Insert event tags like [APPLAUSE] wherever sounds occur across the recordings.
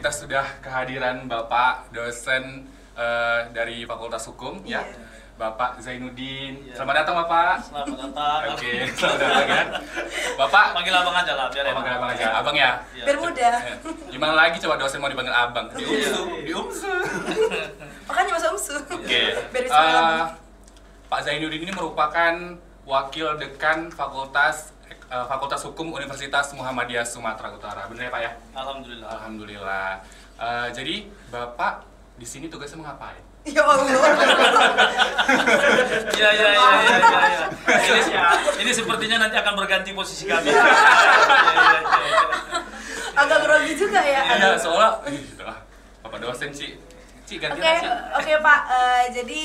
kita sudah kehadiran Bapak dosen eh, dari Fakultas Hukum ya. Iya. Bapak Zainuddin. Iya. Selamat datang Bapak. Selamat datang. Oke, selamat datang ya. Bapak, Panggil abang aja lah, biar oh, panggil abang aja. Abang ya. Iya. Biar mudah. Eh, Gimana lagi coba dosen mau dipanggil abang? Di umsu, Iya. di umsu. Makanya masuk umsu. Oke. Biar bisa Eh. Pak Zainuddin ini merupakan wakil dekan Fakultas eh, Fakultas Hukum Universitas Muhammadiyah Sumatera Utara. Benar ya Pak ya? Alhamdulillah. Alhamdulillah. Eh, jadi Bapak di sini tugasnya mau ngapain? Ya Allah. Iya iya iya iya iya. iya. [LAUGHS] Ini, ini sepertinya nanti akan berganti posisi kami. Iya iya iya. Agak grogi juga ya. Iya, soalnya ih, lah, Bapak dosen Ci. Ci ganti Oke, Ci. oke Pak. Eh, jadi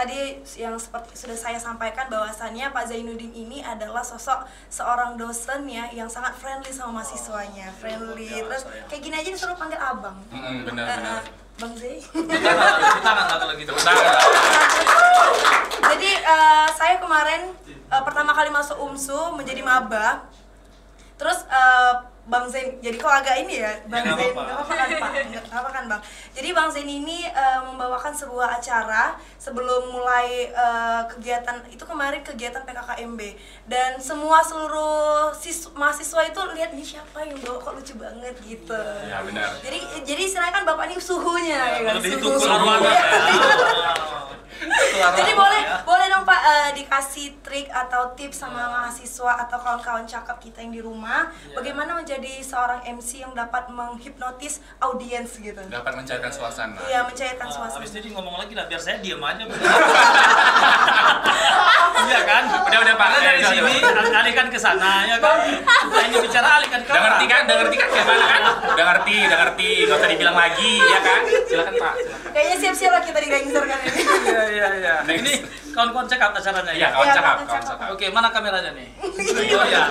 tadi yang seperti sudah saya sampaikan bahwasannya Pak Zainuddin ini adalah sosok seorang dosen ya yang sangat friendly sama mahasiswanya, friendly. luar Terus biasa ya. kayak gini aja disuruh panggil abang. Benar, Eh, benar. eh, Bang Zai. Tangan, tangan. Jadi eh, saya kemarin eh, pertama kali masuk UMSU menjadi maba. Terus eh, Bang Zain, jadi kok agak ini ya, Bang Ya, Zain, apa-apa. nggak apa kan Pak, [LAUGHS] nggak apa kan Bang. Jadi Bang Zain ini eh, membawakan sebuah acara sebelum mulai eh, kegiatan itu kemarin kegiatan PKKMB dan semua seluruh sis- mahasiswa itu lihat ini siapa yang bawa kok lucu banget gitu. Iya, benar. Jadi jadi istilahnya kan bapak ini suhunya ya kan, Lebih suhu. itu ya? [LAUGHS] Jadi [LAUGHS] mana boleh ya? boleh dong Pak eh, dikasih trik atau tips sama mahasiswa atau kawan-kawan cakep kita yang di rumah Iya. bagaimana menjadi seorang MC yang dapat menghipnotis audiens gitu. Dapat mencairkan suasana. Iya, mencairkan Nah, suasana. Habis itu dia ngomong lagi lah, biar saya diam aja. [LAUGHS] Iya kan? Udah, udah, Pak. Dari udah, sini alihkan ke sana ya kan. Ini bicara alihkan ke Udah ngerti kan? Udah ngerti kan gimana kan? Udah ngerti, udah ngerti. Gak usah dibilang lagi, ya kan? Silakan Pak. Silakan. Kayaknya siap-siap lah kita di gangster kan ini. [LAUGHS] Iya iya iya. Ini kawan-kawan up acaranya Iya, ya. kawan Iya, cakap, kawan kawan cakap. cakap. Oke, mana kameranya nih? [LAUGHS] Oh ya.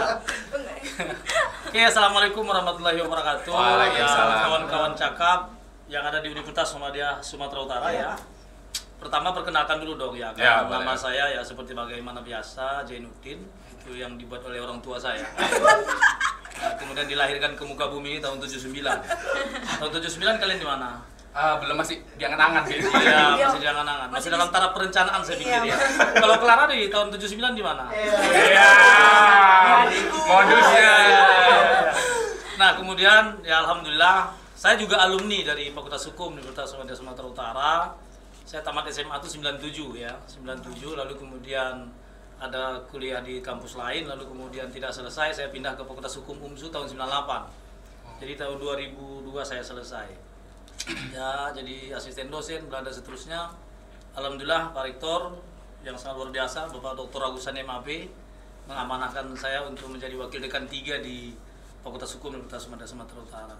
Oke, assalamualaikum warahmatullahi wabarakatuh. Waalaikumsalam. Ya, kawan-kawan cakap yang ada di Universitas Muhammadiyah Sumatera Utara ya. Pertama perkenalkan dulu dong ya, Ya, nama boleh. saya ya seperti bagaimana biasa Jainuddin itu yang dibuat oleh orang tua saya. Nah, kemudian dilahirkan ke muka bumi tahun 79. Tahun 79 kalian di mana? Ah, belum masih di angan-angan sih. Iya, Iya. masih jangan angan. Masih Masih dalam taraf perencanaan saya pikir Iya. ya. Kalau Clara di tahun 79 di mana? Iya. Modusnya. Nah, kemudian ya alhamdulillah saya juga alumni dari Fakultas Hukum Universitas Muhammadiyah Sumatera Utara. Saya tamat SMA itu 97 ya, 97 lalu kemudian ada kuliah di kampus lain lalu kemudian tidak selesai saya pindah ke Fakultas Hukum UMSU tahun 98. Jadi tahun 2002 saya selesai. Ya, jadi asisten dosen, berada seterusnya. Alhamdulillah Pak Rektor yang sangat luar biasa, Bapak Dr. Agusan MAP mengamanahkan saya untuk menjadi wakil dekan tiga di Fakultas Hukum Universitas Sumatera Utara.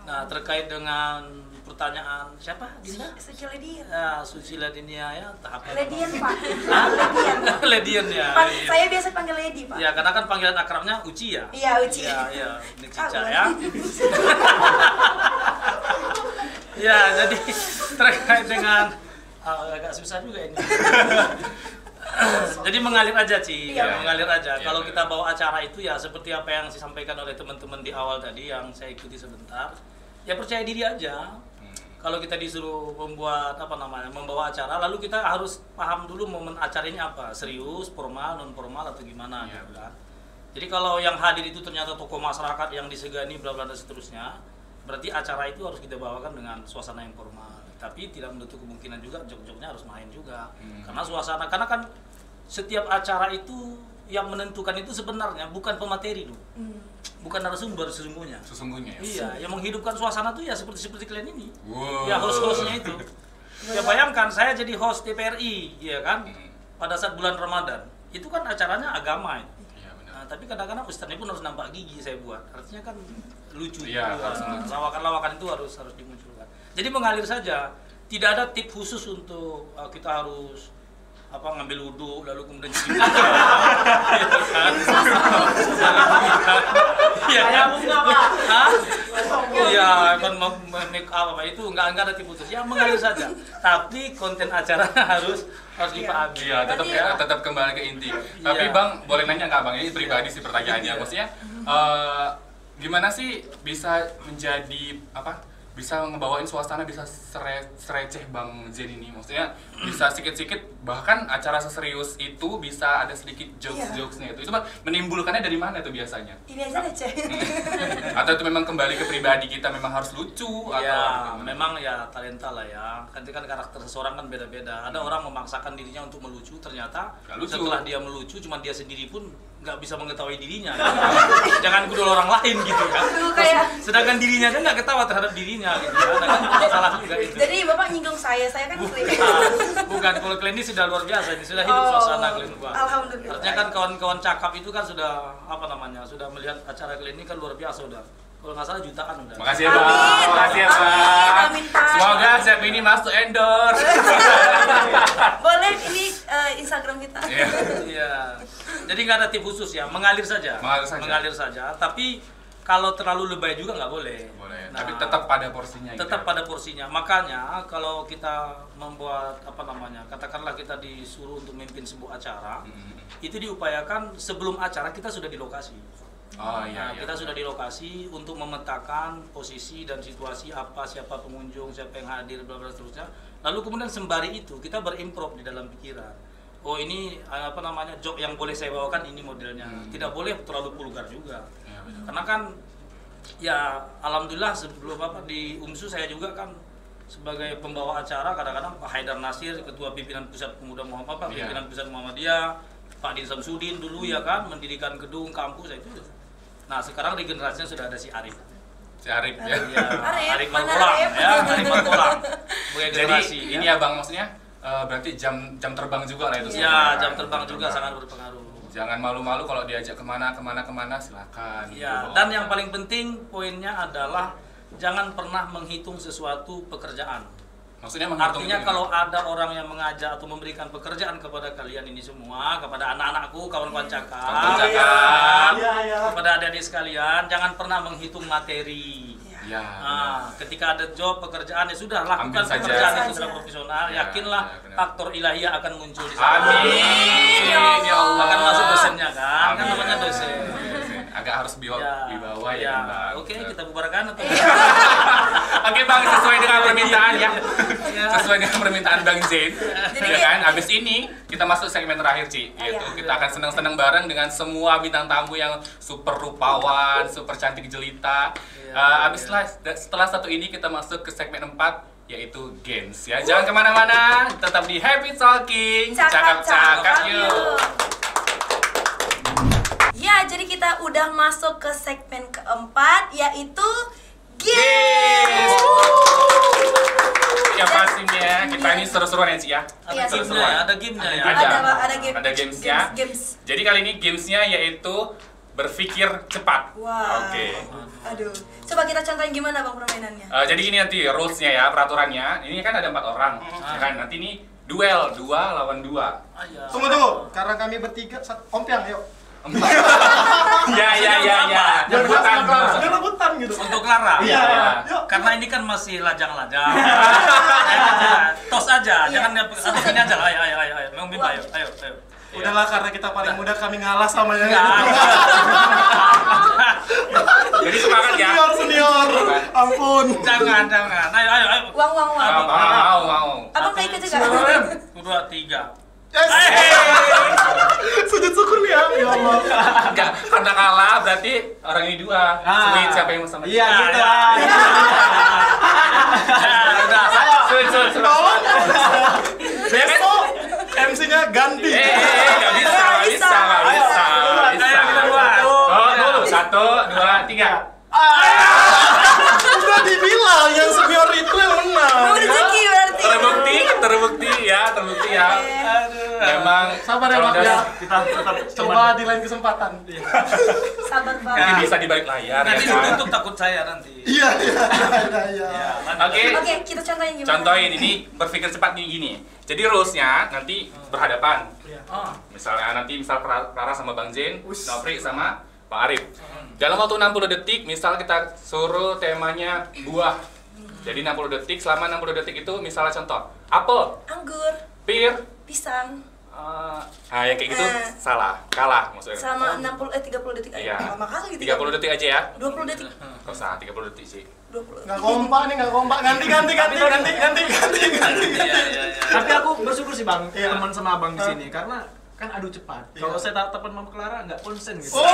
Nah, terkait dengan pertanyaan siapa? Dinda? Suci Ledian. Ya, Susila Dinia ya, tahap Ledian Pak. Ledian. Ledian ya. Ledian. saya biasa panggil Ledi Pak. Ya, karena kan panggilan akrabnya Uci ya. Iya, Uci. Iya, iya, ini Cica ya. Ya, jadi terkait dengan ah, agak susah juga ini. jadi mengalir aja Ci, Iya. ya, mengalir aja. Iya, Kalau benar. kita bawa acara itu ya seperti apa yang disampaikan oleh teman-teman di awal tadi yang saya ikuti sebentar. Ya percaya diri aja. Kalau kita disuruh membuat apa namanya, membawa acara, lalu kita harus paham dulu momen acaranya apa, serius, formal, non formal atau gimana Iya, gitu kan. Jadi kalau yang hadir itu ternyata tokoh masyarakat yang disegani bla bla dan seterusnya, berarti acara itu harus kita bawakan dengan suasana yang formal. Tapi tidak menutup kemungkinan juga jok-joknya harus main juga. Hmm. Karena suasana karena kan setiap acara itu yang menentukan itu sebenarnya bukan pemateri loh. Hmm. Bukan narasumber sesungguhnya. Sesungguhnya ya. Iya, yang menghidupkan suasana tuh ya seperti seperti kalian ini. Wow. Ya host-hostnya itu. Ya bayangkan saya jadi host TPRI, ya kan? Hmm. Pada saat bulan Ramadan, itu kan acaranya agama itu. Iya benar. Nah, tapi kadang-kadang ustadznya pun harus nampak gigi saya buat. Artinya kan lucu. Iya, harus lucu. Lawakan-lawakan itu harus harus dimunculkan. Jadi mengalir saja. Tidak ada tip khusus untuk uh, kita harus apa ngambil wudhu lalu kemudian cuci muka. [LAUGHS] Iya kan? Iya, kan make up apa itu nggak nggak ada tip khusus. Ya mengalir saja. Tapi konten acara [LAUGHS] harus harus dipahami. Iya, tetap ya, tetap kembali ke inti. Tapi Iya. Bang, boleh nanya nggak Bang? Ini pribadi sih pertanyaannya. Iya. Maksudnya, eh, gimana sih bisa menjadi apa bisa ngebawain suasana bisa sere, sereceh Bang Zen ini? Maksudnya bisa sedikit-sedikit bahkan acara seserius itu bisa ada sedikit jokes-jokesnya itu. Itu menimbulkannya dari mana itu biasanya? Ini aja deh, Cek. [LAUGHS] atau itu memang kembali ke pribadi kita memang harus lucu atau ya gimana? memang ya talenta lah ya. Kan kan karakter seseorang kan beda-beda. Ada orang memaksakan dirinya untuk melucu ternyata lucu. setelah dia melucu cuma dia sendiri pun nggak bisa mengetahui dirinya [LAUGHS] jangan kudu orang lain gitu kan Aduh, Terus kayak- sedangkan dirinya kan nggak ketawa terhadap dirinya gitu kan Nah, kan masalah juga itu Jadi Bapak nyinggung saya, saya kan bukan [LAUGHS] bukan kalau kalian ini sudah luar biasa ini sudah hidup Oh, suasana kalian gua alhamdulillah. artinya kan kawan-kawan cakap itu kan sudah apa namanya sudah melihat acara kalian ini kan luar biasa udah kalau nggak salah jutaan udah Makasih ya Bang. Amin. Makasih ya Amin, Bang. amin, Pak. Semoga siap ini masuk endorse. [LAUGHS] Boleh ini eh, Instagram kita. Iya. Iya. Jadi nggak ada tip khusus ya, mengalir saja. Mengalir saja. Mengalir saja. Tapi kalau terlalu lebay juga nggak boleh. Boleh. Nah, Tapi tetap pada porsinya. gitu tetap ya. pada porsinya. Makanya kalau kita membuat apa namanya, katakanlah kita disuruh untuk memimpin sebuah acara, Mm. itu diupayakan sebelum acara kita sudah di lokasi. Oh iya. Nah, iya. kita sudah di lokasi untuk memetakan posisi dan situasi apa, siapa pengunjung, siapa yang hadir, bla bla seterusnya. Lalu kemudian sembari itu kita berimprov di dalam pikiran. Oh ini eh, apa namanya job yang boleh saya bawakan ini modelnya. Hmm. Tidak boleh terlalu vulgar juga. Iya, betul. Karena kan ya alhamdulillah sebelum apa di UMSU saya juga kan sebagai pembawa acara kadang-kadang Pak Haidar Nasir ketua pimpinan pusat pemuda Muhammad Pak Iya. pimpinan pusat Muhammadiyah Pak Din Samsudin dulu ya kan mendirikan gedung kampus itu nah sekarang regenerasinya sudah ada si Arif Si Arif ya. ya Arif, Arif ya Arif Markolang sebagai Jadi generasi ini ya Bang maksudnya eh, berarti jam jam terbang juga lah itu. ya sebenarnya. jam terbang juga sangat berpengaruh Jangan malu-malu kalau diajak ke mana ke mana ke mana silakan. Ya, Gitu. dan yang paling penting poinnya adalah jangan pernah menghitung sesuatu pekerjaan. maksudnya menghitung Artinya itu kalau ada orang yang mengajak atau memberikan pekerjaan kepada kalian ini semua, kepada anak-anakku, kawan-kawan cakap, Kawan-kawan cakap. Iya, iya. kepada adik-adik sekalian, jangan pernah menghitung materi. Ya. Nah, ketika ada job pekerjaan ya sudah lakukan Ambil saja. pekerjaan itu sudah profesional, Ya, yakinlah ya, benar. faktor ilahiyah akan muncul di sana. Amin. Ya Allah. Ya Allah. Akan masuk dosennya kan, kan Amin. namanya dosen. Dosen. Agak harus biwa, Ya, wibawa ya, ya. Oke, kita bubarkan atau [LAUGHS] Oke Bang, sesuai dengan permintaan ya. Ya. Sesuai dengan permintaan Bang Zain. Jadi ya kan, abis ini kita masuk segmen terakhir, Ci. Ah, Yaitu iya. kita akan senang-senang bareng dengan semua bintang tamu yang super rupawan, super cantik jelita. Iya, abis iya. lah, setelah satu ini kita masuk ke segmen 4 yaitu games ya. Jangan ke mana-mana, tetap di Happy Talking. Cakap-cakap yuk. Ya, jadi kita udah masuk ke segmen keempat yaitu Games. games. Ya pastinya kita ini seru-seruan ya, Ci ya. ada Iya, gamenya ya, ada gamenya ya. Ada. Ada, game. Ada gamesnya. Games, games. Jadi kali ini gamesnya yaitu berpikir cepat. Wah. Oke. Aduh. Coba kita contohin gimana Bang permainannya. Eh, jadi gini nanti rulesnya ya peraturannya. Ini kan ada empat orang. Ya kan nanti ini duel dua lawan dua. Ah, ya. Tunggu tunggu, karena kami bertiga ompiang yuk. ya ya ya ya. Biar Rebutan. biar rebutan gitu. Untuk Clara. Iya, Iya. yuk. Karena ini kan masih lajang-lajang. Aja, [LAUGHS] tos aja, Iya. jangan ya, atau ini aja lah, ayo ayo ayo, ayo, mau bimba, ayo, ayo, ayo. Udahlah karena kita paling muda kami ngalah sama yang. [LAUGHS] Jadi semangat ya. senior senior. Ampun. Jangan, jangan. Ayo, ayo, ayo. Uang, uang, uang. Mau mau mau. Abang kayak ikut juga. Satu, dua, tiga. Yes. [LAUGHS] Sujud syukur nih ya, ya Allah. Enggak, karena kalah berarti orang ini dua. Ah. Sweet siapa yang sama? Iya, gitu. Ya, [LAUGHS] udah. Sweet sweet sweet. Tolong. [LAUGHS] Besok MC-nya ganti. Eh, eh, eh, nggak bisa, nggak bisa, nggak Ayo, bisa. Ayo, kita buat. Oh, dulu. Satu, dua, tiga. Udah dibilang yang senior itu yang menang. Mau rezeki berarti. Terbukti, terbukti ya, terbukti ya. Aduh. Memang Sabar ya, ya. Kita tetap coba di lain kesempatan. Sabar Nanti banget. bisa di balik layar Nanti ya kan? ditutup takut saya nanti. Iya, iya, iya, iya. Ya, lanjut. Oke. Oke, kita contohin gimana. Contohin ini berpikir cepat nih gini. Jadi rulesnya nanti berhadapan. Oh, Misalnya nanti misal Rara sama Bang Us. Nopri sama Pak Arif. Dalam waktu 60 detik, misal kita suruh temanya buah. Jadi 60 detik, selama 60 detik itu misalnya contoh, apel, Anggur, pir, pisang, ah, ah yang kayak gitu Eh. salah, kalah maksudnya. Selama 60 eh 30 detik aja. Iya. Lama kali 30 detik aja ya. 20 detik. [LAUGHS] Gak usah 30 detik sih. 20. Nggak kompak nih, nggak kompak. Ganti, ganti, ganti, ganti, ganti, ganti, ganti. [LAUGHS] Iya, iya, iya. Tapi aku bersyukur sih bang, Iya. teman sama abang di sini karena kan adu cepat. Iya. Kalau saya tatap telepon Mama Clara nggak konsen gitu. Oh!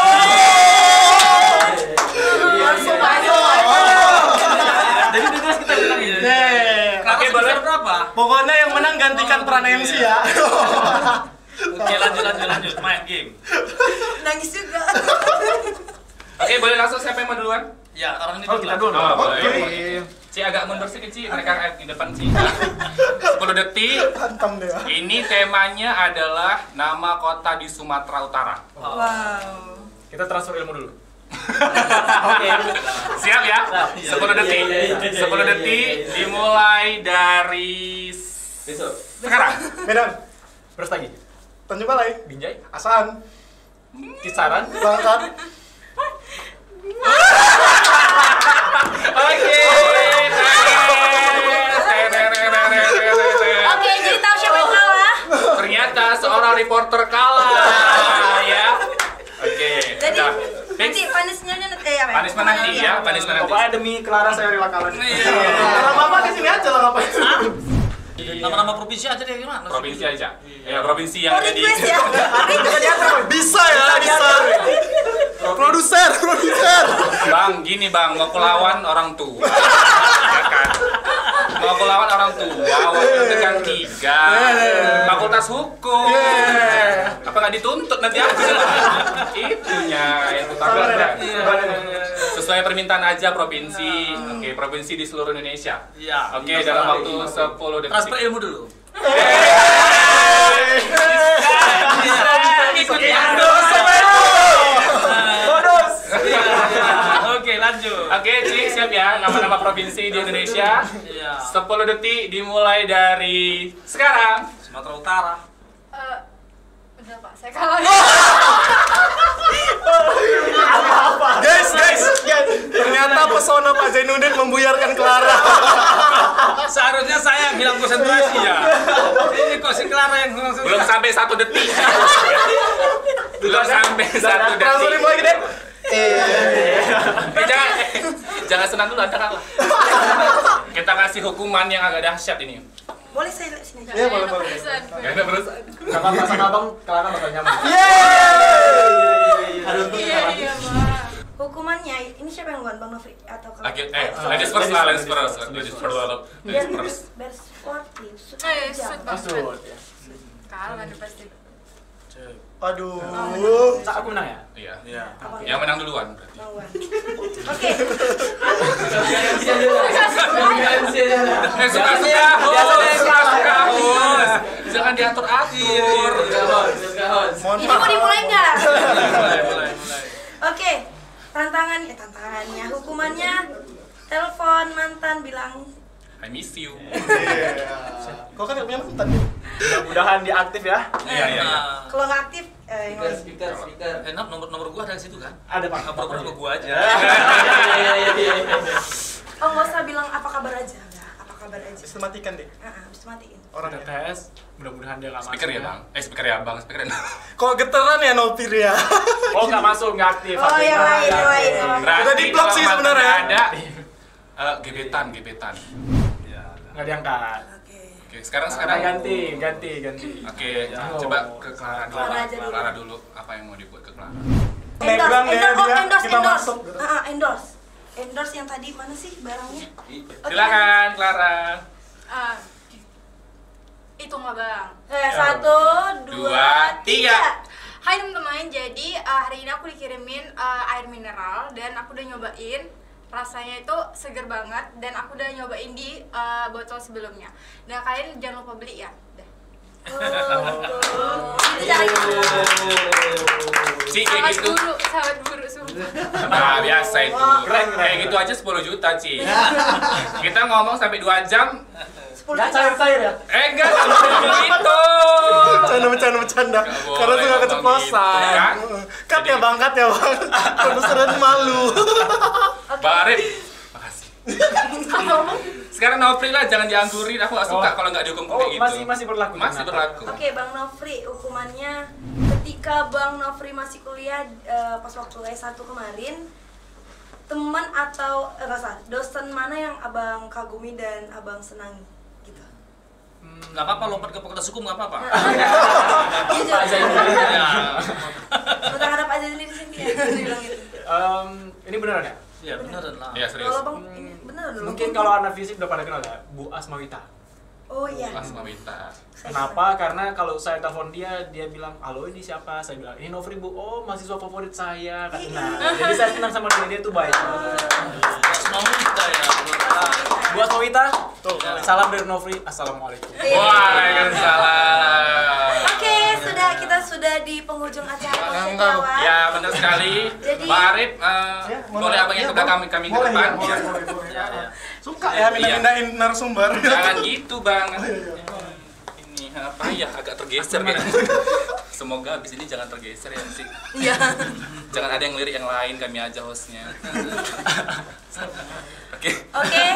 Masuk masuk. Jadi dengan kita bilang ya. Yeah. Kenapa Oke, boleh. sebesar berapa? Pokoknya yang menang gantikan peran MC ya. Oke, lanjut, lanjut, lanjut. Main game. Nangis juga. Oke, boleh langsung siapa yang mau duluan? Ya, orang ini Oh kita dulu. Oh, boleh. Oke. Ci agak mundur sedikit Ci, mereka di depan Ci. 10 detik. Hantam deh. Ini temanya adalah nama kota di Sumatera Utara. Wow. Kita transfer ilmu dulu. Siap ya? 10 detik. 10 iya, detik dimulai dari Besok. sekarang. Medan, Terus lagi. Tanjung Balai, Binjai. Asan, Kisaran. Bangkat, Oke. Oke, jadi tahu siapa yang kalah? Ternyata seorang reporter kalah ya. Oke. Jadi udah. Nanti punishment-nya nanti eh, apa? Punishment nanti ya, punishment nanti. Pokoknya demi Clara saya rela kalah. Iya. Kalau apa di sini aja lah ngapain? Nama-nama provinsi aja deh gimana? Provinsi aja. Ya, provinsi yang ada di ya. Request. Bisa ya, bisa. Produser, produser. Bang, gini bang, mau kelawan orang tua, ya kan? Mau kelawan orang tua, tekan tiga, fakultas hukum, apa nggak dituntut nanti aja? [LAUGHS] Itunya ya. Sesuai permintaan aja provinsi, oke provinsi di seluruh Indonesia. Iya. Oke, dalam waktu 10 detik. Transfer ilmu dulu. Ikut Iya. bonus. Bonus. Oke, lanjut. Oke, Ci, siap ya nama-nama provinsi di Indonesia. Iya. 10 detik dimulai dari sekarang. Sumatera Utara. Eh, udah pak, saya kalah. [LAUGHS] Guys, guys, ternyata pesona Pak Zainuddin membuyarkan Clara. [LAUGHS] Seharusnya saya yang hilang konsentrasi ya. Ini kok si Clara yang langsung. Belum sampai satu detik. [LAUGHS] Belum sampai satu detik. Lagi deh. Eh, jangan, eh, jangan senang dulu, anda kalah. Kita kasih hukuman yang agak dahsyat ini. Boleh saya lihat sini aja. Iya, boleh, boleh. Gak ada berusaha. Sama sama abang Clara bakal nyaman. Iya, iya, pak. Hukumannya ini siapa yang buat Bang Nofri atau kalau Lagi, eh, ladies first lah, ladies first. Ladies first, ladies first. biar sportif. Iya, shoot, Bang. Masuk. Kalah nih pasti. Aduh. Cak aku menang ya? Iya. Iya. Yang menang duluan berarti. [LAUGHS] Oke. Suka-suka host. Jangan diatur-atur. Mohon Ini mau dimulai nggak? Mulai, mulai, mulai. Oke. Tantangannya, eh, tantangannya, hukumannya telepon mantan bilang I miss you. Iya. Kok kan punya mantan? Mudah-mudahan diaktif ya. Iya, iya. iya. kalau nggak aktif eh, yang lain. Enak nomor nomor gua ada di situ kan? Ada pak. Nomor gua sama gua aja. [LAUGHS] Oh nggak usah bilang apa kabar aja, nggak apa kabar aja. Sistematikan deh Ah, ah, habis itu matiin. orang Ada tes. Mudah-mudahan dia nggak masuk. Speaker ya bang? Eh speaker ya bang, speaker ya. [LAUGHS] Kok geteran ya Nopir ya? Oh nggak masuk, nggak aktif. Oh lain, lain. nggak apa-apa. Berarti Udah di-block kalau sih sebenarnya. Ada eh, gebetan, gebetan. Nggak diangkat. Oke. Oke, sekarang Sekarang ganti, ganti, ganti. Oke, Ya. coba ke Clara dulu. Clara aja dulu. Clara dulu. Apa yang mau dibuat ke Clara? Endorse, ya endorse, oh, endorse, kita endorse. masuk gitu. Ah, ah, endorse. Endorse yang tadi mana sih barangnya? Oke. Silakan Clara. Ah, hitung lah bang. Eh, satu, dua, Dua, tiga. tiga. Hai teman-teman, jadi ah, hari ini aku dikirimin ah, air mineral dan aku udah nyobain rasanya itu seger banget dan aku udah nyobain di ah, botol sebelumnya. Nah kalian jangan lupa beli ya. Udah. Oh. Si kayak Sahabat gitu. guru, sahabat guru sumpah. Nah, biasa itu. Keren, keren. Kayak gitu aja 10 juta, Ci. [LAUGHS] Kita ngomong sampai 2 jam. Sepuluh Nggak juta. cair-cair ya? Eh, enggak, gitu. Bercanda, bercanda, bercanda. Karena tuh gak ngomong keceplosan. gitu, kan? Kat ya bang, kat ya bang. Produsernya malu. [LAUGHS] Bang Arif, makasih. Sekarang Nofri lah jangan dianggurin, aku gak suka Oh. kalau nggak dihukum Oh, kayak gitu. masih masih berlaku. Masih berlaku. Oke, Bang Nofri, hukumannya ketika Bang Nofri masih kuliah eh, pas waktu S1 kemarin, teman atau eh, salah, dosen mana yang Abang kagumi dan Abang senangi? Gitu. Hmm, nggak apa-apa lompat ke fakultas hukum nggak apa-apa. [LAUGHS] Ya. Udah hadap aja sendiri di sini ya. Em, ini beneran ya? Ya beneran lah. Iya serius. Kalau Bang ini bener dulu. Mungkin kalau anak fisik udah pada kenal ya, Bu Asmawita. Oh iya. Mas Mawita. Saya Kenapa? Karena kalau saya telepon dia, dia bilang, halo ini siapa? Saya bilang, ini Novri bu, oh mahasiswa favorit saya. Kata, Nah, jadi saya senang sama dia, dia tuh baik. Mau kita ya. Bu Asmawita, tuh, salam dari Novri, Assalamualaikum. Iya. Waalaikumsalam. Kita sudah di penghujung acara Enggak, kawan. Ya benar sekali. Jadi- Arif, eh, Ya, boleh yang Ya, ke belakang boleh. kami ke depan. ya, Ya. Ya, ya. Suka ya pindah-pindahin narasumber. Jangan gitu bang. iya. Ini apa ya agak tergeser gitu. Semoga abis ini jangan tergeser ya sih. Iya. [LAUGHS] Jangan ada yang lirik yang lain kami aja hostnya. [LAUGHS] Oke. Oke,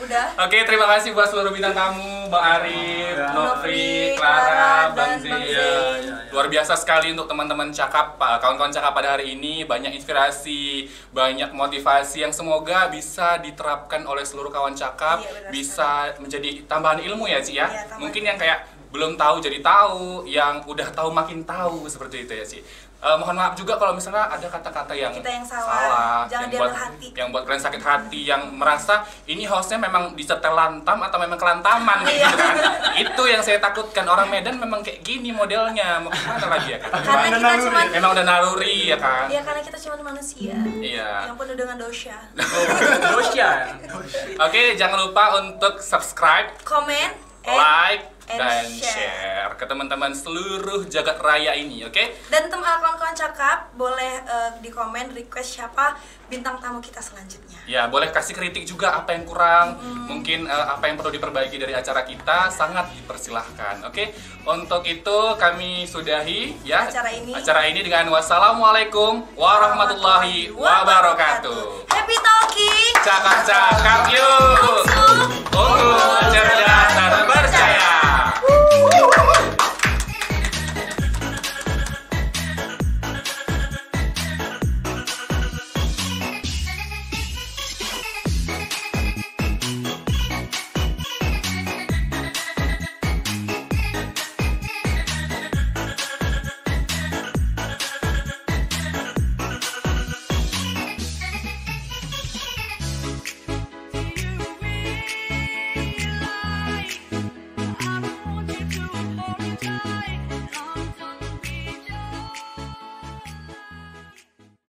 udah. Oke, terima kasih buat seluruh bintang tamu, Mbak Arif, Ya. Nofri, Clara, Bang dan Z. Bang Ya, Zain. ya, ya. Luar biasa sekali untuk teman-teman cakap, Pak. kawan-kawan cakap pada hari ini banyak inspirasi, banyak motivasi yang semoga bisa diterapkan oleh seluruh kawan cakap, Iya, bisa menjadi tambahan ilmu ya, Ci ya. Iya, Mungkin yang kayak belum tahu jadi tahu, yang udah tahu makin tahu seperti itu ya, Ci. Eh, mohon maaf juga kalau misalnya ada kata-kata yang, Kita yang salah. Jangan yang buat hati. yang buat kalian sakit hati, yang merasa ini hostnya memang disetel lantam atau memang kelantaman Iya. [LAUGHS] gitu kan. Itu yang saya takutkan orang Medan memang kayak gini modelnya. Mau gimana lagi ya kan? Karena kita naluri? cuma Memang udah naluri ya kan. Iya, karena kita cuma manusia. Iya. Yang penuh dengan dosa. Dosya [LAUGHS] ya? Oke, jangan lupa untuk subscribe, Comment, and- like, and dan share. share ke teman-teman seluruh jagat raya ini, oke? Dan tem uh, kawan-kawan cakap boleh uh, di komen request siapa bintang tamu kita selanjutnya. Ya, boleh kasih kritik juga apa yang kurang, mungkin eh, apa yang perlu diperbaiki dari acara kita, sangat dipersilahkan. Oke, untuk itu kami sudahi ya Acara ini. acara ini dengan wassalamualaikum warahmatullahi wabarakatuh. Happy talking. Cakap-cakap yuk.